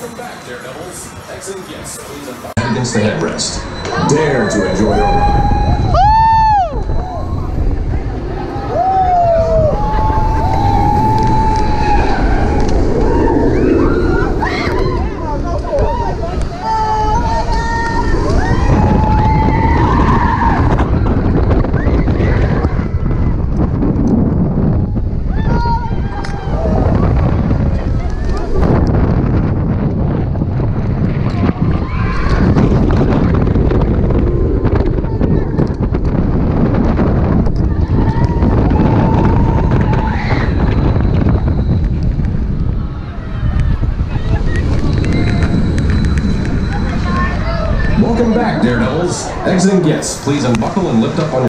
Welcome back, Daredevils. Please against the headrest. Dare to enjoy your ride. Welcome back, Daredevils. Exiting guests, please unbuckle and lift up on your